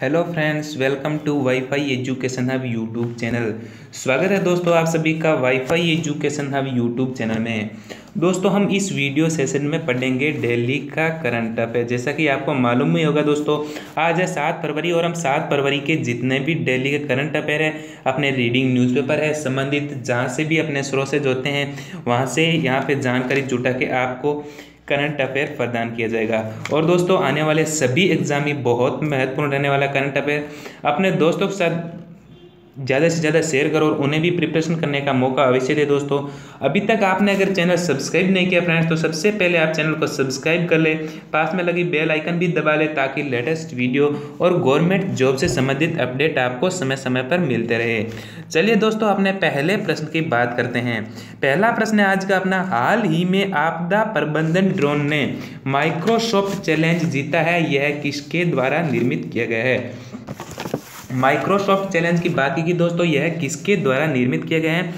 Hello friends, welcome to WiFi education hub YouTube channel. स्वागत है दोस्तों आप सभी का WiFi education hub YouTube channel में। दोस्तों, हम इस वीडियो सेशन में पढ़ेंगे दिल्ली का करंट अफेयर। जैसा कि आपको मालूम ही होगा दोस्तों, आज है सात फरवरी और हम सात फरवरी के जितने भी दिल्ली के करंट अफेयर है, अपने रीडिंग न्यूज़पेपर है, संबंधित जहाँ से भी अपने स्रोत होते हैं, वहाँ से यहाँ पे जानकारी जुटा के आपको करंट अफेयर प्रदान किया जाएगा। और दोस्तों, आने वाले सभी एग्ज़ाम ही बहुत महत्वपूर्ण रहने वाला करंट अफेयर अपने दोस्तों के साथ ज़्यादा से ज़्यादा शेयर करो और उन्हें भी प्रिपरेशन करने का मौका अवश्य दे दोस्तों। अभी तक आपने अगर चैनल सब्सक्राइब नहीं किया फ्रेंड्स तो सबसे पहले आप चैनल को सब्सक्राइब कर ले। पास में लगी बेल आइकन भी दबा ले ताकि लेटेस्ट वीडियो और गवर्नमेंट जॉब से संबंधित अपडेट आपको समय समय पर मिलते रहे। चलिए दोस्तों, अपने पहले प्रश्न की बात करते हैं। पहला प्रश्न है आज का अपना। हाल ही में आपदा प्रबंधन ड्रोन ने माइक्रोसॉफ्ट चैलेंज जीता है, यह किसके द्वारा निर्मित किया गया है? माइक्रोसॉफ्ट चैलेंज की बात की दोस्तों यह किसके द्वारा निर्मित किया गया है?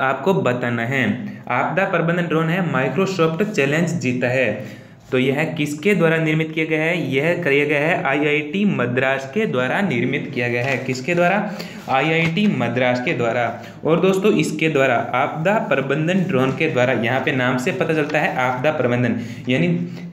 आपको बताना है। आपदा प्रबंधन ड्रोन है माइक्रोसॉफ्ट चैलेंज जीता है। तो यह किसके द्वारा निर्मित किया गया है? यह किया गया है आईआईटी मद्रास के द्वारा निर्मित किया गया है। किसके द्वारा? आईआईटी मद्रास के द्वारा। और दोस्तों, इसके द्वारा, आपदा प्रबंधन ड्रोन के द्वारा, यहाँ पे नाम से पता चलता है आपदा प्रबंधन। यानी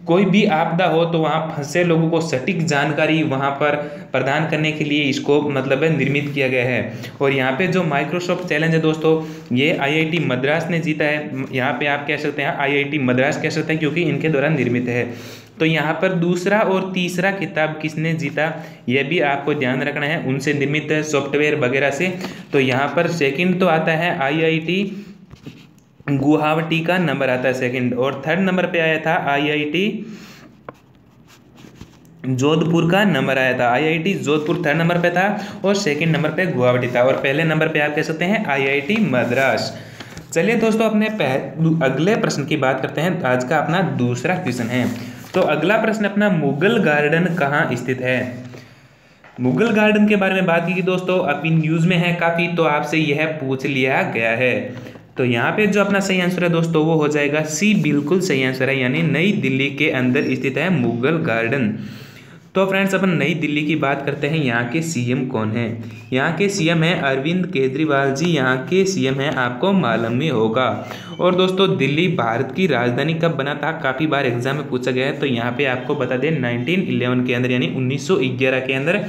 कोई भी आपदा हो तो वहाँ फंसे लोगों को सटीक जानकारी वहाँ पर प्रदान करने के लिए इसको मतलब है, निर्मित किया गया है। और यहाँ पे जो माइक्रोसॉफ्ट चैलेंज है दोस्तों, ये आईआईटी मद्रास ने जीता है। यहाँ पे आप कह सकते हैं आईआईटी मद्रास कह सकते हैं, क्योंकि इनके द्वारा निर्मित है। तो यहाँ पर दूसरा और तीसरा किताब किसने जीता, यह भी आपको ध्यान रखना है, उनसे निर्मित सॉफ्टवेयर वगैरह से। तो यहाँ पर सेकंड तो आता है आईआईटी गुवाहाटी का नंबर आता है सेकंड और थर्ड नंबर पे आया था आईआईटी जोधपुर का नंबर आया था। आईआईटी जोधपुर थर्ड नंबर पे था और सेकंड नंबर पे गुवाहाटी था। और पहले नंबर पे आप कह सकते हैं आईआईटी मद्रास। चलिए दोस्तों, अपने अगले प्रश्न की बात करते हैं। आज का अपना दूसरा क्वेश्चन है। तो अगला प्रश्न अपना, मुगल गार्डन कहाँ स्थित है? मुगल गार्डन के बारे में बात की दोस्तों अभी न्यूज़ में है काफ़ी तो आपसे यह पूछ लिया गया है। तो यहाँ पे जो अपना सही आंसर है दोस्तों, वो हो जाएगा सी बिल्कुल सही आंसर है, यानी नई दिल्ली के अंदर स्थित है मुगल गार्डन। तो फ्रेंड्स अपन नई दिल्ली की बात करते हैं। यहाँ के सीएम कौन है? यहाँ के सीएम है अरविंद केजरीवाल जी। यहाँ के सीएम है आपको मालूम ही होगा। और दोस्तों, दिल्ली भारत की राजधानी कब बना था? काफ़ी बार एग्ज़ाम में पूछा गया है। तो यहाँ पे आपको बता दें 1911 के अंदर, यानी 1911 के अंदर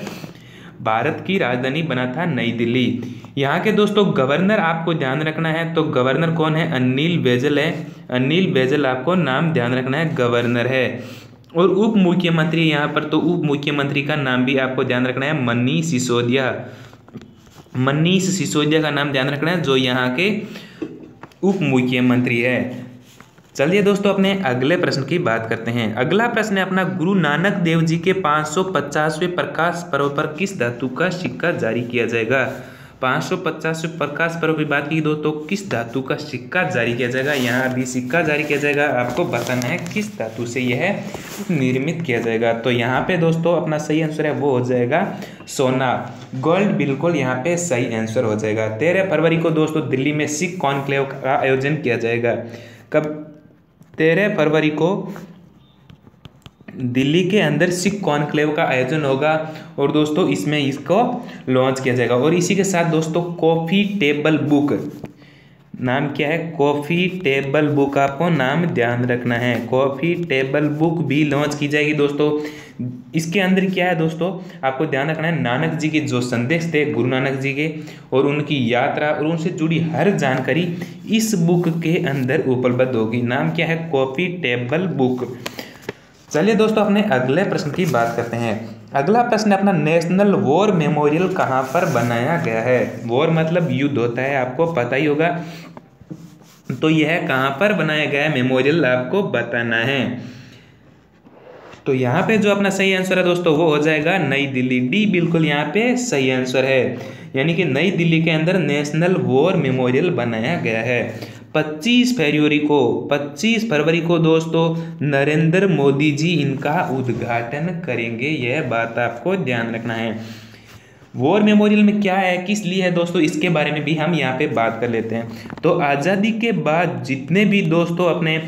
भारत की राजधानी बना था नई दिल्ली। यहाँ के दोस्तों, गवर्नर आपको ध्यान रखना है। तो गवर्नर कौन है? अनिल बैजल है। अनिल बैजल आपको नाम ध्यान रखना है। गवर्नर है। और उप मुख्यमंत्री यहाँ पर तो उप मुख्यमंत्री का नाम भी आपको ध्यान रखना है मनीष सिसोदिया। मनीष सिसोदिया का नाम ध्यान रखना है, जो यहाँ के उप मुख्यमंत्री है। चलिए दोस्तों, अपने अगले प्रश्न की बात करते हैं। अगला प्रश्न है अपना, गुरु नानक देव जी के पाँच सौ पचासवें प्रकाश पर्व पर किस धातु का सिक्का जारी किया जाएगा? पाँच सौ पचासवें प्रकाश पर्व की बात की दोस्तों किस धातु का सिक्का जारी किया जाएगा? यहाँ अभी सिक्का जारी किया जाएगा। आपको बताना है किस धातु से यह निर्मित किया जाएगा। तो यहाँ पे दोस्तों अपना सही आंसर है, वो हो जाएगा सोना। गोल्ड बिल्कुल यहाँ पे सही आंसर हो जाएगा। तेरह फरवरी को दोस्तों दिल्ली में सिख कॉन्क्लेव का आयोजन किया जाएगा। कब? तेरह फरवरी को दिल्ली के अंदर सिख कॉन्क्लेव का आयोजन होगा और दोस्तों इसमें इसको लॉन्च किया जाएगा। और इसी के साथ दोस्तों कॉफ़ी टेबल बुक नाम क्या है? कॉफ़ी टेबल बुक आपको नाम ध्यान रखना है। कॉफ़ी टेबल बुक भी लॉन्च की जाएगी दोस्तों। इसके अंदर क्या है दोस्तों? आपको ध्यान रखना है नानक जी के जो संदेश थे, गुरु नानक जी के और उनकी यात्रा और उनसे जुड़ी हर जानकारी इस बुक के अंदर उपलब्ध होगी। नाम क्या है? कॉफ़ी टेबल बुक चलिए दोस्तों, अपने अगले प्रश्न की बात करते हैं। अगला प्रश्न अपना नेशनल वॉर मेमोरियल कहाँ पर बनाया गया है? वॉर मतलब युद्ध होता है, आपको पता ही होगा। तो यह कहाँ पर बनाया गया है? मेमोरियल आपको बताना है। तो यहाँ पे जो अपना सही आंसर है दोस्तों, वो हो जाएगा नई दिल्ली। डी बिल्कुल यहाँ पे सही आंसर है। यानी कि नई दिल्ली के अंदर नेशनल वॉर मेमोरियल बनाया गया है। 25 फरवरी को 25 फरवरी को दोस्तों, नरेंद्र मोदी जी इनका उद्घाटन करेंगे, यह बात आपको ध्यान रखना है। वॉर मेमोरियल में क्या है, किस लिए है दोस्तों, इसके बारे में भी हम यहाँ पे बात कर लेते हैं। तो आज़ादी के बाद जितने भी दोस्तों अपने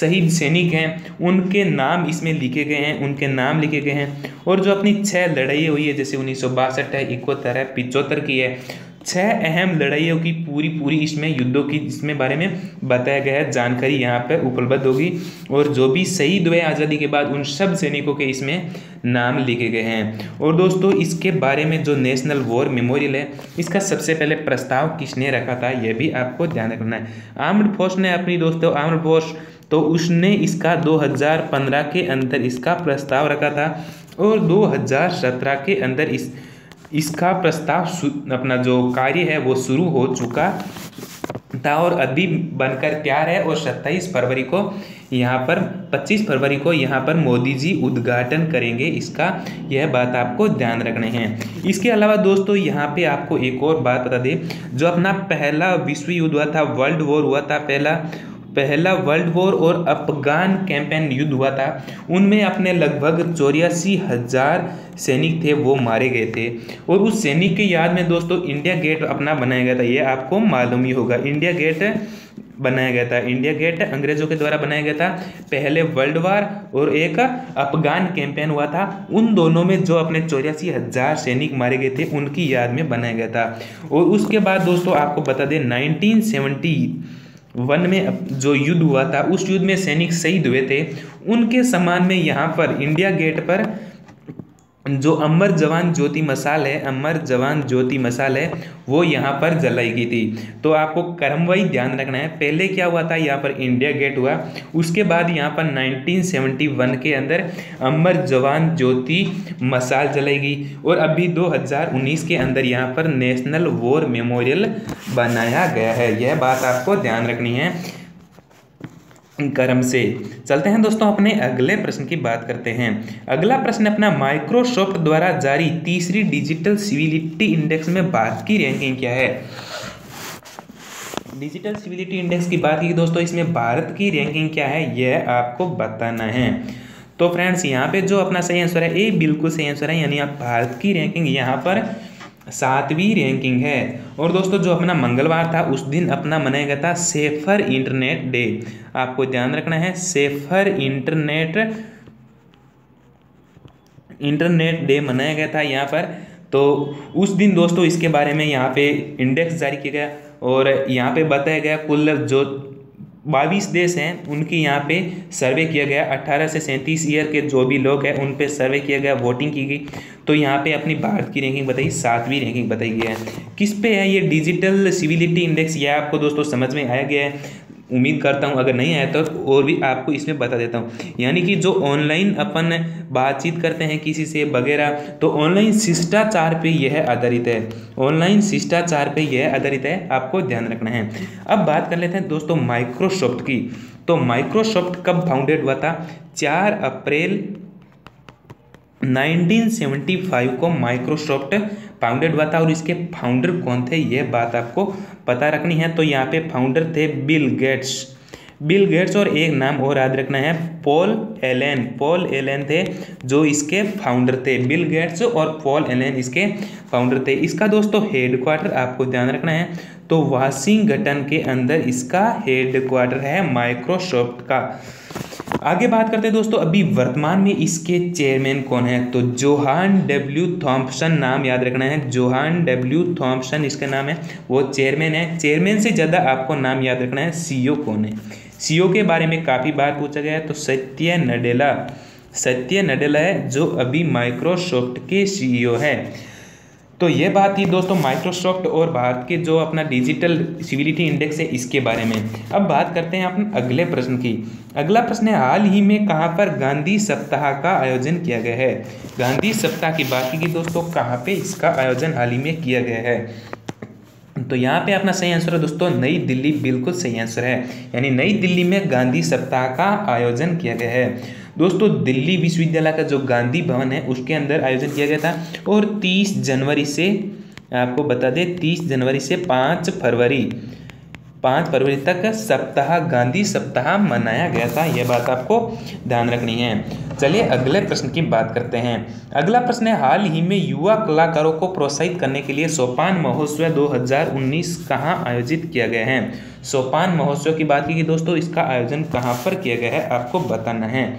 शहीद सैनिक हैं, उनके नाम इसमें लिखे गए हैं, उनके नाम लिखे गए हैं। और जो अपनी छः लड़ाई हुई है, जैसे उन्नीस सौ बासठ है, इकहत्तर है, पिचहत्तर की है छह अहम लड़ाइयों की पूरी पूरी इसमें युद्धों की इसमें बारे में बताया गया है, जानकारी यहाँ पर उपलब्ध होगी। और जो भी शहीद हुए आज़ादी के बाद उन सब सैनिकों के इसमें नाम लिखे गए हैं। और दोस्तों, इसके बारे में जो नेशनल वॉर मेमोरियल है, इसका सबसे पहले प्रस्ताव किसने रखा था यह भी आपको ध्यान रखना है। आर्म्ड फोर्स ने अपनी दोस्तों, आर्म्ड फोर्स तो उसने इसका 2015 के अंदर इसका प्रस्ताव रखा था और 2017 के अंदर इस इसका प्रस्ताव अपना जो कार्य है वो शुरू हो चुका था और अभी बनकर तैयार है और सत्ताईस फरवरी को यहाँ पर 25 फरवरी को यहाँ पर मोदी जी उद्घाटन करेंगे। इसका यह बात आपको ध्यान रखने हैं। इसके अलावा दोस्तों, यहाँ पे आपको एक और बात बता दें। जो अपना पहला विश्व युद्ध हुआ था, वर्ल्ड वॉर हुआ था पहला पहला वर्ल्ड वॉर और अफगान कैंपेन युद्ध हुआ था। उनमें अपने लगभग चौरासी हज़ार सैनिक थे, वो मारे गए थे। और उस सैनिक की याद में दोस्तों इंडिया गेट अपना बनाया गया था। ये आपको मालूम ही होगा। इंडिया गेट बनाया गया था। इंडिया गेट अंग्रेज़ों के द्वारा बनाया गया था। पहले वर्ल्ड वार और एक अफगान कैंपेन हुआ था। उन दोनों में जो अपने चौरासी हज़ार सैनिक मारे गए थे, उनकी याद में बनाया गया था। और उसके बाद दोस्तों, आपको बता दें 1970 वन में जो युद्ध हुआ था, उस युद्ध में सैनिक शहीद हुए थे। उनके सम्मान में यहाँ पर इंडिया गेट पर जो अमर जवान ज्योति मसाल है, अमर जवान ज्योति मसाल है, वो यहाँ पर जलाई गई थी। तो आपको क्रमवाई ध्यान रखना है। पहले क्या हुआ था? यहाँ पर इंडिया गेट हुआ। उसके बाद यहाँ पर 1971 के अंदर अमर जवान ज्योति मसाल जलाई गई और अभी 2019 के अंदर यहाँ पर नेशनल वॉर मेमोरियल बनाया गया है। यह बात आपको ध्यान रखनी है। क्रम से। चलते हैं दोस्तों, अपने अगले प्रश्न की बात करते हैं। अगला प्रश्न अपना माइक्रोसॉफ्ट द्वारा जारी तीसरी डिजिटल सिविलिटी इंडेक्स में भारत की रैंकिंग क्या है? डिजिटल सिविलिटी इंडेक्स की बात की दोस्तों, इसमें भारत की रैंकिंग क्या है, यह आपको बताना है। तो फ्रेंड्स, यहाँ पे जो अपना सही आंसर है, ये बिल्कुल सही आंसर है, यानी आप भारत की रैंकिंग यहाँ पर सातवीं रैंकिंग है। और दोस्तों, जो अपना मंगलवार था, उस दिन अपना मनाया गया था सेफर इंटरनेट डे आपको ध्यान रखना है सेफर इंटरनेट इंटरनेट डे मनाया गया था यहाँ पर। तो उस दिन दोस्तों, इसके बारे में यहाँ पे इंडेक्स जारी किया गया और यहाँ पे बताया गया कुल जो बाईस देश हैं, उनकी यहाँ पे सर्वे किया गया। अट्ठारह से सैंतीस ईयर के जो भी लोग हैं, उन पे सर्वे किया गया, वोटिंग की गई। तो यहाँ पे अपनी भारत की रैंकिंग बताई, सातवीं रैंकिंग बताई गई है। किस पे है ये डिजिटल सिविलिटी इंडेक्स यह आपको दोस्तों समझ में आया गया है। उम्मीद करता हूँ, अगर नहीं आया तो और भी आपको इसमें बता देता हूँ। यानी कि जो ऑनलाइन अपन बातचीत करते हैं किसी से वगैरह तो ऑनलाइन शिष्टाचार पे यह आधारित है। ऑनलाइन शिष्टाचार पे यह आधारित है, आपको ध्यान रखना है। अब बात कर लेते हैं दोस्तों माइक्रोसॉफ्ट की। तो माइक्रोसॉफ्ट कब फाउंडेड हुआ था? चार अप्रैल 1975 को माइक्रोसॉफ्ट फाउंडेड हुआ था और इसके फाउंडर कौन थे, ये बात आपको पता रखनी है। तो यहाँ पे फाउंडर थे बिल गेट्स। बिल गेट्स और एक नाम और याद रखना है, पॉल एलेन। पॉल एलेन थे जो इसके फाउंडर थे। बिल गेट्स और पॉल एलेन इसके फाउंडर थे। इसका दोस्तों हेड क्वार्टर आपको ध्यान रखना है तो वाशिंगटन के अंदर इसका हेड क्वार्टर है माइक्रोसॉफ्ट का। आगे बात करते हैं दोस्तों, अभी वर्तमान में इसके चेयरमैन कौन है? तो जोहान डब्ल्यू थॉम्पसन नाम याद रखना है। जोहान डब्ल्यू थॉम्पसन इसका नाम है। वो चेयरमैन है। चेयरमैन से ज़्यादा आपको नाम याद रखना है। सीईओ कौन है? सीईओ के बारे में काफ़ी बार पूछा गया है। तो सत्य नडेला। सत्य नडेला है जो अभी माइक्रोसॉफ्ट के सीईओ है। तो ये बात थी दोस्तों माइक्रोसॉफ्ट और भारत के जो अपना डिजिटल सिविलिटी इंडेक्स है इसके बारे में। अब बात करते हैं अपने अगले प्रश्न की। अगला प्रश्न है, हाल ही में कहाँ पर गांधी सप्ताह का आयोजन किया गया है? गांधी सप्ताह की बात की दोस्तों कहाँ पे इसका आयोजन हाल ही में किया गया है? तो यहाँ पे अपना सही आंसर है दोस्तों, नई दिल्ली बिल्कुल सही आंसर है। यानी नई दिल्ली में गांधी सप्ताह का आयोजन किया गया है। दोस्तों, दिल्ली विश्वविद्यालय का जो गांधी भवन है, उसके अंदर आयोजन किया गया था और तीस जनवरी से, आपको बता दें, तीस जनवरी से पाँच फरवरी पाँच फरवरी तक सप्ताह, गांधी सप्ताह मनाया गया था। यह बात आपको ध्यान रखनी है। चलिए अगले प्रश्न की बात करते हैं। अगला प्रश्न है, हाल ही में युवा कलाकारों को प्रोत्साहित करने के लिए सोपान महोत्सव 2019 कहाँ आयोजित किया गया है? सोपान महोत्सव की बात की दोस्तों, इसका आयोजन कहाँ पर किया गया है, आपको बताना है।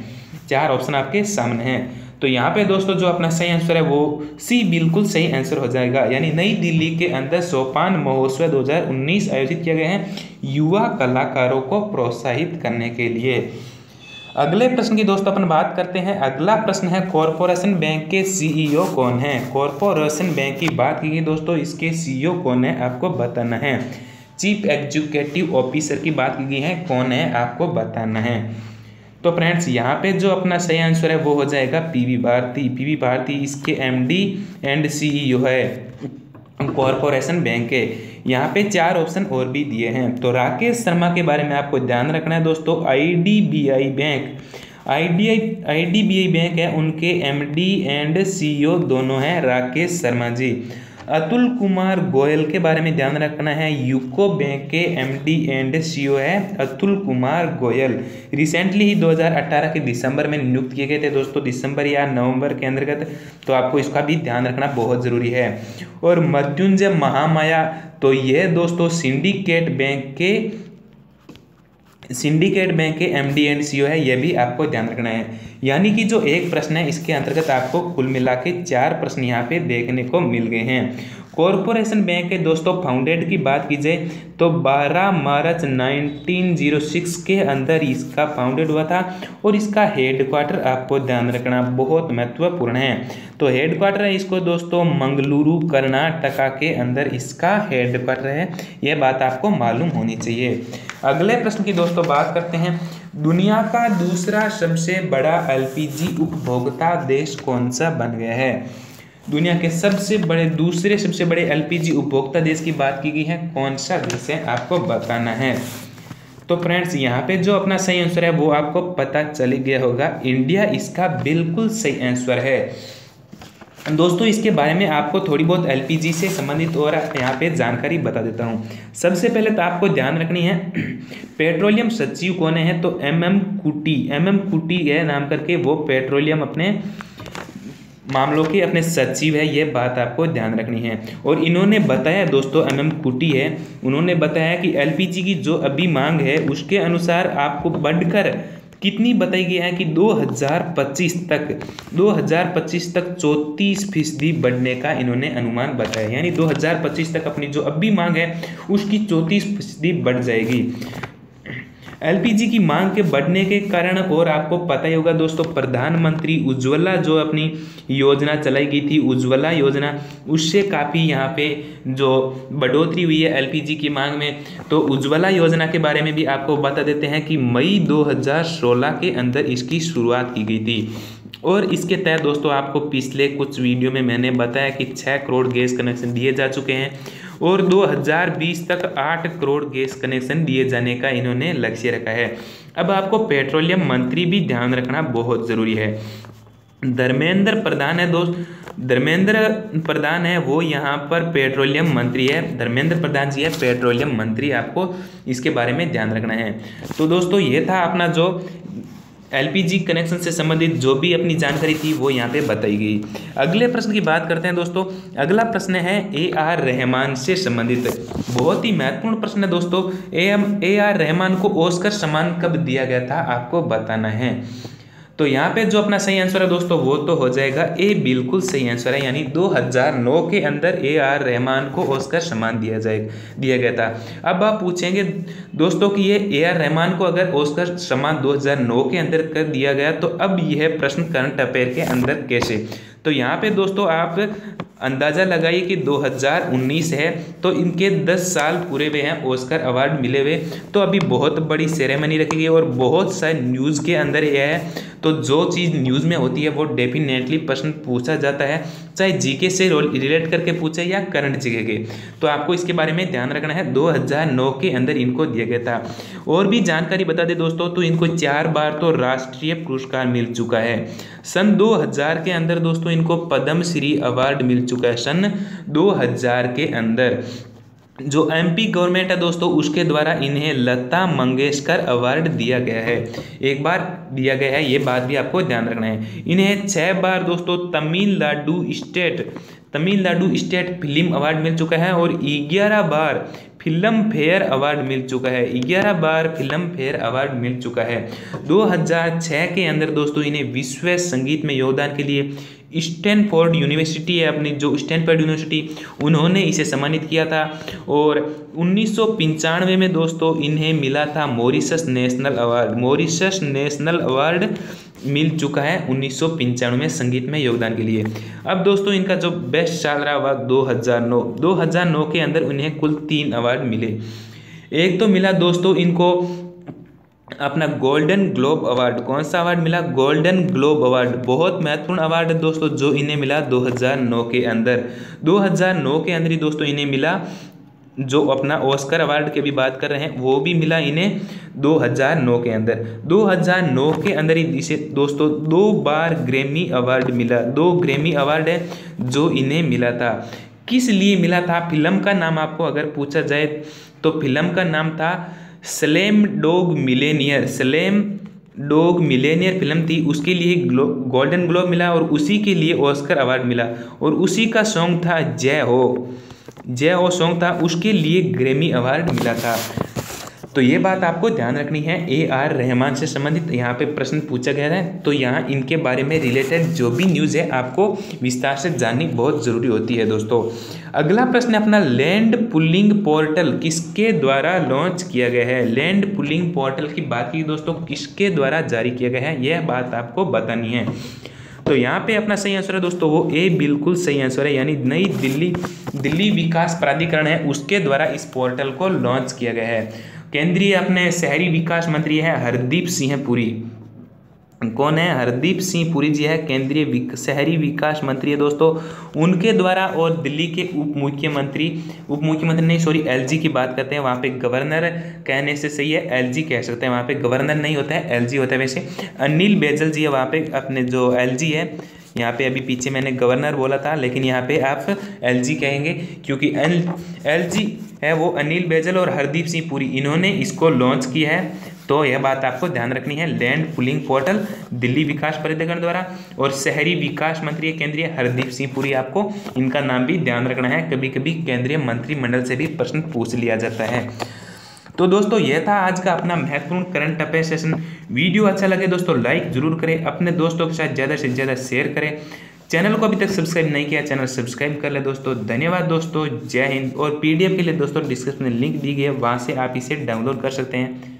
चार ऑप्शन आपके सामने हैं। तो यहाँ पे दोस्तों जो अपना सही आंसर है, वो सी बिल्कुल सही आंसर हो जाएगा। यानी नई दिल्ली के अंदर सोपान महोत्सव 2019 आयोजित किया गया है युवा कलाकारों को प्रोत्साहित करने के लिए। अगले प्रश्न की दोस्तों अपन बात करते हैं। अगला प्रश्न है, कॉरपोरेशन बैंक के सीईओ कौन है? कॉरपोरेशन बैंक की बात की गई दोस्तों, इसके सीईओ कौन है, आपको बताना है। चीफ एग्जीक्यूटिव ऑफिसर की बात की गई है, कौन है, आपको बताना है। तो फ्रेंड्स यहाँ पे जो अपना सही आंसर है, वो हो जाएगा पीवी भारती पीवी भारती इसके एमडी एंड सीईओ है। कॉरपोरेशन बैंक के यहाँ पे चार ऑप्शन और भी दिए हैं। तो राकेश शर्मा के बारे में आपको ध्यान रखना है दोस्तों। IDBI bank IDI IDBI bank है। उनके एमडी एंड सीईओ दोनों हैं राकेश शर्मा जी। अतुल कुमार गोयल के बारे में ध्यान रखना है। यूको बैंक के एमडी एंड सीईओ है अतुल कुमार गोयल। रिसेंटली ही 2018 के दिसंबर में नियुक्त किए गए थे। दोस्तों, दिसंबर या नवंबर के अंतर्गत तो आपको इसका भी ध्यान रखना बहुत ज़रूरी है। और मृत्युंजय महामाया तो ये दोस्तों, सिंडिकेट बैंक के सिंडिकेट बैंक के M D and C O है यह भी आपको ध्यान रखना है। यानी कि जो एक प्रश्न है, इसके अंतर्गत आपको कुल मिला के चार प्रश्न यहाँ पे देखने को मिल गए हैं। कॉरपोरेशन बैंक के दोस्तों, फाउंडेड की बात की जाए तो 12 मार्च 1906 के अंदर इसका फाउंडेड हुआ था और इसका हेडक्वार्टर आपको ध्यान रखना बहुत महत्वपूर्ण है। तो हेडक्वार्टर है इसको दोस्तों, मंगलुरु, कर्नाटका के अंदर इसका हेडक्वार्टर है। यह बात आपको मालूम होनी चाहिए। अगले प्रश्न की दोस्तों बात करते हैं। दुनिया का दूसरा सबसे बड़ा एलपीजी उपभोक्ता देश कौन सा बन गया है? दुनिया के सबसे बड़े, दूसरे सबसे बड़े एलपीजी उपभोक्ता देश की बात की गई है, कौन सा देश है? आपको बताना है। तो फ्रेंड्स, यहाँ पे जो अपना सही आंसर है, वो आपको पता चल गया होगा। इंडिया इसका बिल्कुल सही आंसर है। दोस्तों, इसके बारे में आपको थोड़ी बहुत एलपीजी से संबंधित और यहाँ पे जानकारी बता देता हूँ। सबसे पहले तो आपको ध्यान रखनी है, पेट्रोलियम सचिव कौन है तो M M Kutty M M Kutty है नाम करके वो पेट्रोलियम अपने मामलों के अपने सचिव है, ये बात आपको ध्यान रखनी है। और इन्होंने बताया दोस्तों एम एम कुटी है, उन्होंने बताया कि एलपीजी की जो अभी मांग है, उसके अनुसार आपको बढ़कर कितनी बताई गई है कि 2025 तक 2025 तक चौंतीस फ़ीसदी बढ़ने का इन्होंने अनुमान बताया। यानी 2025 तक अपनी जो अब भी मांग है, उसकी चौंतीस फ़ीसदी बढ़ जाएगी। एलपीजी की मांग के बढ़ने के कारण और आपको पता ही होगा दोस्तों, प्रधानमंत्री उज्ज्वला जो अपनी योजना चलाई गई थी, उज्ज्वला योजना, उससे काफ़ी यहाँ पे जो बढ़ोतरी हुई है एलपीजी की मांग में। तो उज्ज्वला योजना के बारे में भी आपको बता देते हैं कि मई 2016 के अंदर इसकी शुरुआत की गई थी। और इसके तहत दोस्तों, आपको पिछले कुछ वीडियो में मैंने बताया कि छः करोड़ गैस कनेक्शन दिए जा चुके हैं। और 2020 तक 8 करोड़ गैस कनेक्शन दिए जाने का इन्होंने लक्ष्य रखा है। अब आपको पेट्रोलियम मंत्री भी ध्यान रखना बहुत ज़रूरी है। धर्मेंद्र प्रधान है दोस्त। धर्मेंद्र प्रधान है, वो यहाँ पर पेट्रोलियम मंत्री है। धर्मेंद्र प्रधान जी है, पेट्रोलियम मंत्री। आपको इसके बारे में ध्यान रखना है। तो दोस्तों, ये था अपना जो एलपीजी कनेक्शन से संबंधित जो भी अपनी जानकारी थी वो यहाँ पे बताई गई। अगले प्रश्न की बात करते हैं दोस्तों। अगला प्रश्न है ए आर रहमान से संबंधित। बहुत ही महत्वपूर्ण प्रश्न है दोस्तों। A M A R Rahman को ओस्कर सम्मान कब दिया गया था आपको बताना है। तो यहाँ पे जो अपना सही आंसर है दोस्तों, वो तो हो जाएगा ए बिल्कुल सही आंसर है, यानी 2009 के अंदर ए आर रहमान को ऑस्कर सम्मान दिया जाए, दिया गया था। अब आप पूछेंगे दोस्तों कि ये ए आर रहमान को अगर ऑस्कर सम्मान 2009 के अंदर कर दिया गया तो अब यह प्रश्न करंट अफेयर के अंदर कैसे? तो यहाँ पे दोस्तों आप अंदाज़ा लगाइए कि 2019 है तो इनके 10 साल पूरे हुए हैं, ओस्कर अवार्ड मिले हुए। तो अभी बहुत बड़ी सेरेमनी रखी गई और बहुत सारे न्यूज़ के अंदर यह है। तो जो चीज़ न्यूज़ में होती है, वो डेफिनेटली प्रश्न पूछा जाता है, चाहे जीके से रोल रिलेट करके पूछे या करंट जीके के। तो आपको इसके बारे में ध्यान रखना है 2009 के अंदर इनको दिया गया था। और भी जानकारी बता दें दोस्तों तो इनको चार बार तो राष्ट्रीय पुरस्कार मिल चुका है। सन 2000 के अंदर दोस्तों इनको पद्म श्री अवार्ड मिल चुका है सन 2000 के अंदर। जो एमपी गवर्नमेंट है दोस्तों, उसके द्वारा इन्हें लता मंगेशकर अवार्ड दिया गया है। एक बार दिया गया है, ये बात भी आपको ध्यान रखना है। इन्हें छह बार दोस्तों Tamil Nadu state Tamil Nadu state film award मिल चुका है और ग्यारह बार फ़िल्म फेयर अवार्ड मिल चुका है। ग्यारह बार फ़िल्म फेयर अवार्ड मिल चुका है। 2006 के अंदर दोस्तों इन्हें विश्व संगीत में योगदान के लिए स्टैनफोर्ड यूनिवर्सिटी है, अपनी जो स्टैनफोर्ड यूनिवर्सिटी, उन्होंने इसे सम्मानित किया था। और उन्नीस सौ पंचानवे में दोस्तों इन्हें मिला था Mauritius national award. Mauritius national award मिल चुका है उन्नीस सौ पंचानवे में संगीत में योगदान के लिए। अब दोस्तों, इनका जो बेस्ट साल रहा वह 2009 2009 के अंदर उन्हें कुल तीन अवार्ड मिले। एक तो मिला दोस्तों इनको अपना गोल्डन ग्लोब अवार्ड कौन सा अवार्ड मिला? गोल्डन ग्लोब अवार्ड बहुत महत्वपूर्ण अवार्ड है दोस्तों, जो इन्हें मिला 2009 के अंदर। 2009 के अंदर ही दोस्तों इन्हें मिला जो अपना ऑस्कर अवार्ड की भी बात कर रहे हैं, वो भी मिला इन्हें 2009 के अंदर। 2009 के अंदर ही इसे दोस्तों दो बार ग्रेमी अवार्ड मिला। दो ग्रेमी अवार्ड है जो इन्हें मिला था। किस लिए मिला था? फ़िल्म का नाम आपको अगर पूछा जाए तो फ़िल्म का नाम था Slumdog Millionaire Slumdog Millionaire film थी, उसके लिए ग्लो, गोल्डन ग्लोब मिला और उसी के लिए ऑस्कर अवार्ड मिला। और उसी का सॉन्ग था जय हो। जय हो सॉन्ग था, उसके लिए ग्रेमी अवार्ड मिला था। तो ये बात आपको ध्यान रखनी है ए आर रहमान से संबंधित यहाँ पे प्रश्न पूछा गया है। तो यहाँ इनके बारे में रिलेटेड जो भी न्यूज़ है, आपको विस्तार से जाननी बहुत ज़रूरी होती है दोस्तों। अगला प्रश्न अपना लैंड पुलिंग पोर्टल किसके द्वारा लॉन्च किया गया है? लैंड पुलिंग पोर्टल की बात की दोस्तों, किसके द्वारा जारी किया गया है? यह बात आपको बतानी है। तो यहाँ पे अपना सही आंसर है दोस्तों, वो ए बिल्कुल सही आंसर है, यानी नई दिल्ली दिल्ली विकास प्राधिकरण है, उसके द्वारा इस पोर्टल को लॉन्च किया गया है। केंद्रीय अपने शहरी विकास मंत्री है हरदीप सिंह पुरी। कौन है? हरदीप सिंह पुरी जी है केंद्रीय विक, शहरी विकास मंत्री है दोस्तों। उनके द्वारा और दिल्ली के उप मुख्यमंत्री उप मुख्यमंत्री नहीं सॉरी एलजी की बात करते हैं। वहाँ पे गवर्नर कहने से सही है एलजी कह सकते हैं। वहाँ पे गवर्नर नहीं होता है एलजी होता है वैसे। अनिल बैजल जी है वहाँ पे अपने जो एलजी है यहाँ पे अभी पीछे मैंने गवर्नर बोला था, लेकिन यहाँ पे आप एलजी कहेंगे, क्योंकि एल, एलजी है वो अनिल बैजल और हरदीप सिंह पुरी, इन्होंने इसको लॉन्च किया है। तो यह बात आपको ध्यान रखनी है लैंड पुलिंग पोर्टल दिल्ली विकास प्राधिकरण द्वारा, और शहरी विकास मंत्री केंद्रीय हरदीप सिंह पुरी आपको इनका नाम भी ध्यान रखना है। कभी कभी केंद्रीय मंत्रिमंडल से भी प्रश्न पूछ लिया जाता है। तो दोस्तों यह था आज का अपना महत्वपूर्ण करंट अफेयर सेशन वीडियो अच्छा लगे दोस्तों लाइक ज़रूर करें, अपने दोस्तों के साथ ज़्यादा से ज़्यादा शेयर करें। चैनल को अभी तक सब्सक्राइब नहीं किया चैनल सब्सक्राइब कर ले दोस्तों। धन्यवाद दोस्तों, जय हिंद। और पीडीएफ के लिए दोस्तों डिस्क्रिप्शन में लिंक दी गई है, वहाँ से आप इसे डाउनलोड कर सकते हैं।